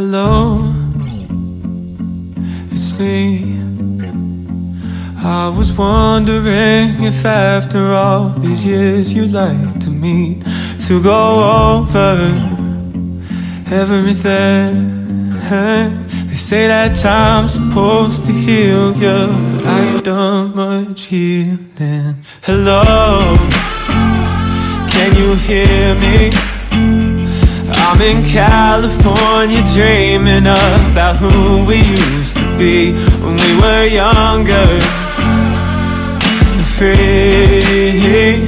Hello, it's me. I was wondering if after all these years you'd like to meet to go over everything. They say that time's supposed to heal you, but I ain't done much healing. Hello, can you hear me? I'm in California dreaming about who we used to be when we were younger and free.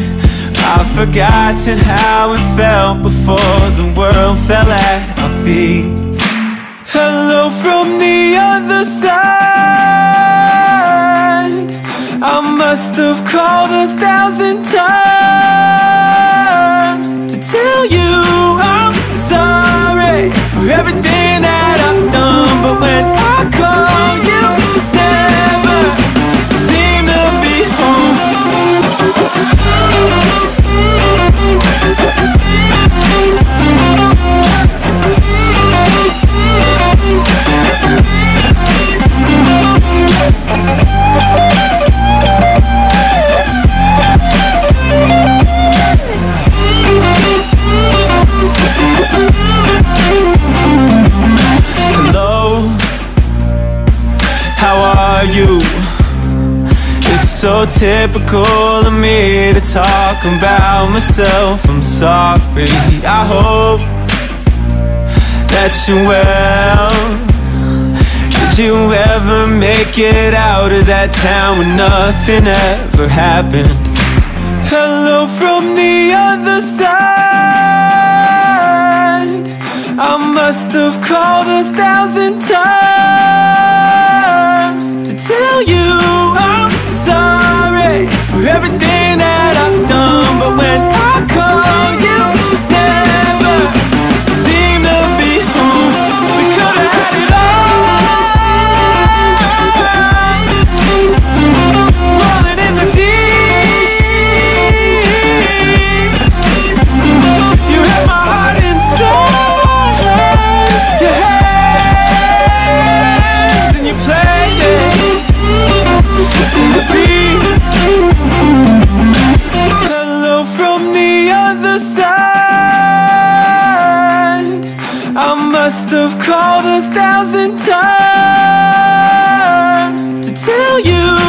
I've forgotten how it felt before the world fell at our feet. Hello from the other side. I must have called a thousand times so typical of me to talk about myself. I'm sorry. I hope that you're well. Did you ever make it out of that town when nothing ever happened? Hello from the other side. I must have called a thousand times to tell you for everything that must have called a thousand times to tell you